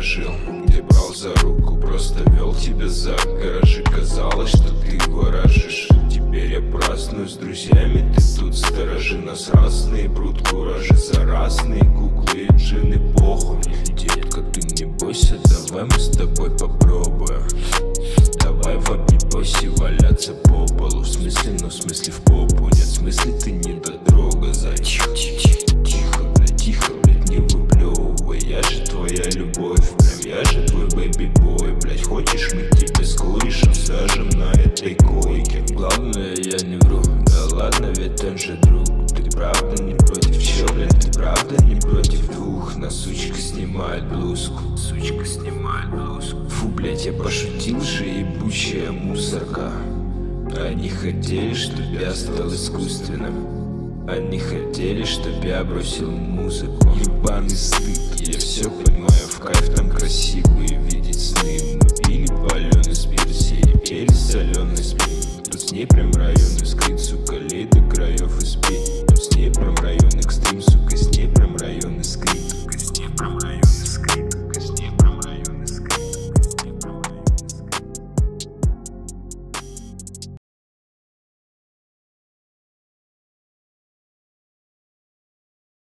сторожил Где брал за руку, просто вел тебя за гаражи Казалось, что ты ворожишь. Теперь я праздную с друзьями Ты тут сторожи. Нас разные Брут куражи за разные Куклы и джины. Похуй Детка, ты не бойся, давай мы с тобой попробуем. Давай в обибосе валяться по полу. В смысле, ну в смысле в попу Нет, в смысле ты не дотрога, ладно, ведь он же друг. Ты правда не против чё, блин, ты правда не против двух? На сучка снимает блузку. Сучка снимает блузку. Фу, блять, я пошутил же, ебучая мусорка. Они хотели, чтоб я стал искусственным. Они хотели, чтоб я бросил музыку. Ебаный стыд, я все понимаю, в кайф там красивые видеть сны. Мы пили паленый спирт, сели пели соленый спирт. С ней прям район искрит, сука, лей